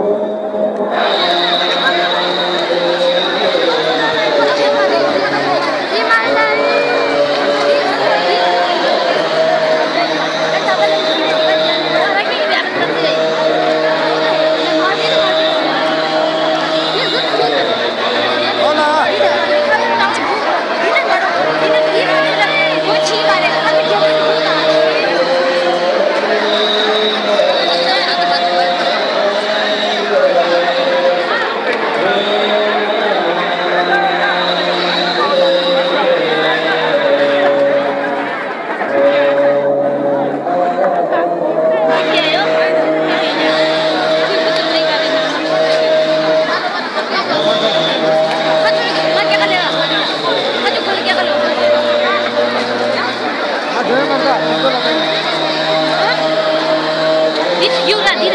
Música एउ रातिर